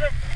of